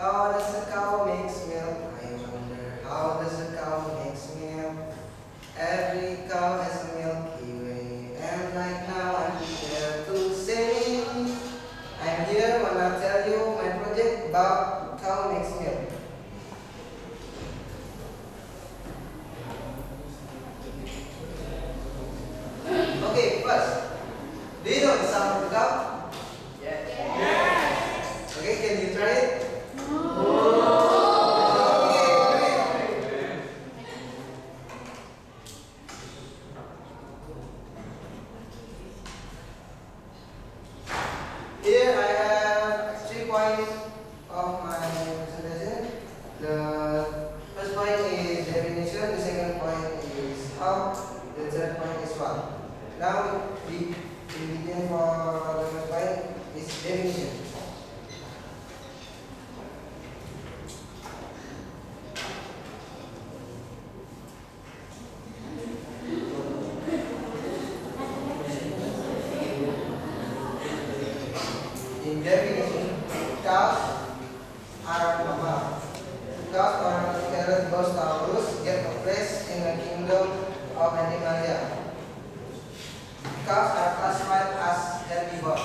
How does a cow make milk? I wonder. How does a cow make milk? Every cow has a milky way, and right now I'm here to sing. I'm here wanna tell you my project about cow makes milk. Okay, first, do you know the sound of the cow? Yes. Okay, can you try it? Okay, great. Here I have three points of my presentation. The first point is definition, the second point is how, the third point is what. Now, the, the begin for the first point is definition. In definition, cows are mama. Cows or Eretbosaurus get a place in the kingdom of Animalia. Cows are classified as herbivore.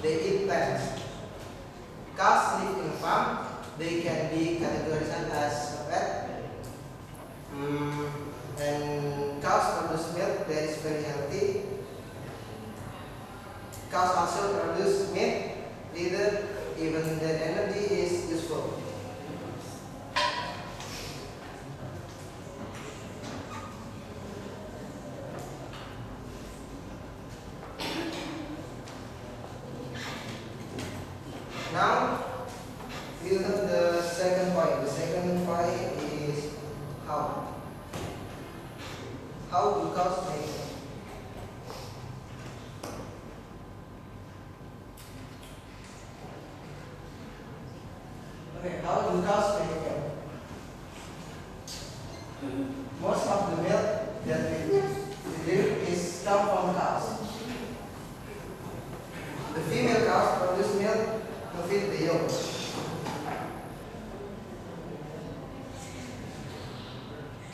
They eat plants. Cows live in a farm. They can be categorized as pet. Mm, and cows produce milk that is very healthy. Cows also produce meat, leather, even their energy is useful. Now, we look at the second point. The second point is how. How do cows make milk? Okay, how do cows make milk? Most of the milk that we produce is come from cows. The female cows produce milk to feed the young.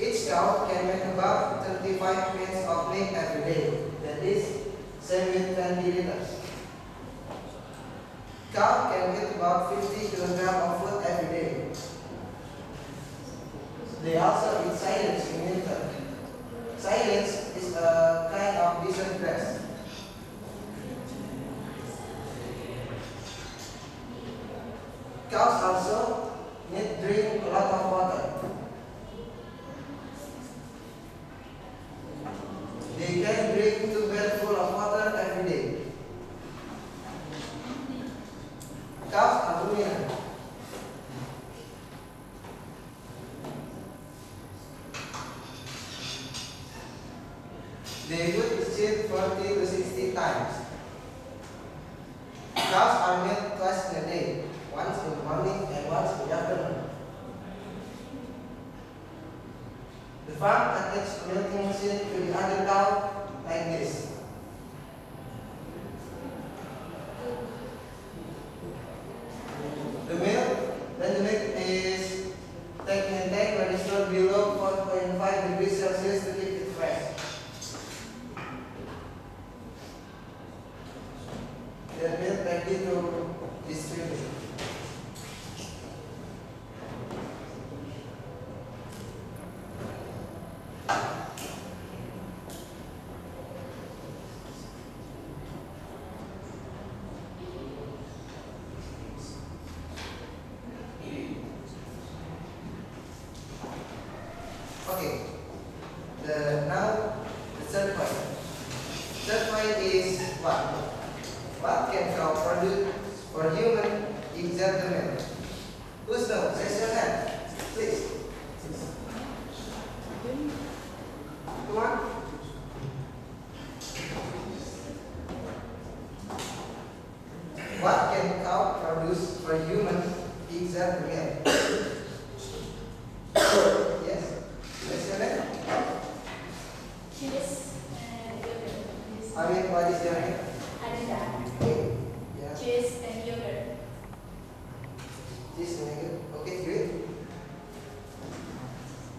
Each cow can make about 35 pints of milk every day. That is 720 liters. Cow can eat about 50 kilograms of food every day. They also eat silage in winter. Silage is a kind of decent grass. Cows also need drink a lot of water. They can drink two barrels full of water every day. Cows are ruminant. They would shit 40 to 60 times. Cows are milked twice a day, once in the morning and once in the afternoon. The farm attaches a milking machine to the other cow like this. Uh, now the third point. Third point is what? What can cow produce for human examination? Who's knows? Raise your hand, please. Come on. What can cow produce for human examination?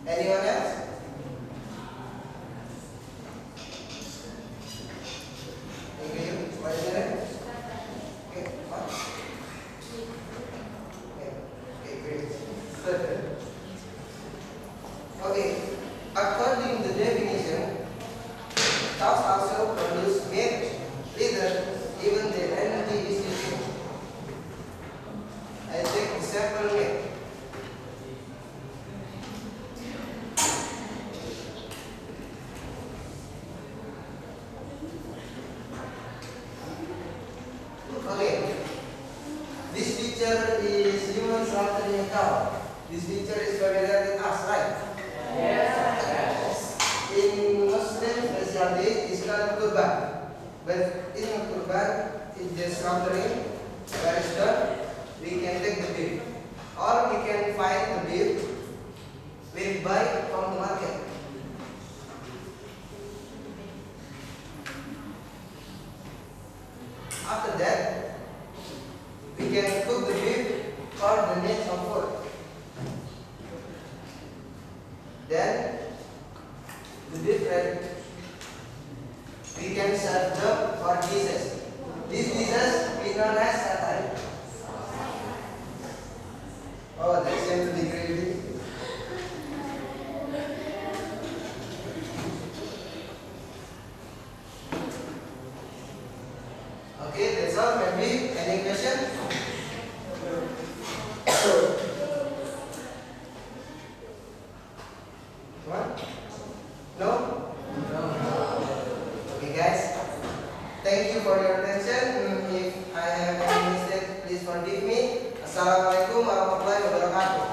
Anyone else? Okay, what? Okay, okay, great. okay, according to the definition, cows also produce milk, either even the energy is used. I take the sample milk. Okay. This picture is human slaughtering a cow. This picture is familiar with us, right? In Muslim specialty, But in kurban, it's the slaughtering, where is done, we can take the beef. Or we can find the beef we buy from the market. After that, we can cook the beef for the next of food. Then, the can serve for dishes. These dishes we known as satay. Oh, that's going to be gravy. Okay, that's all. Maybe any question? What? No? Okay, guys. Thank you for your attention. If I have any mistake, please forgive me. Assalamualaikum warahmatullahi wabarakatuh.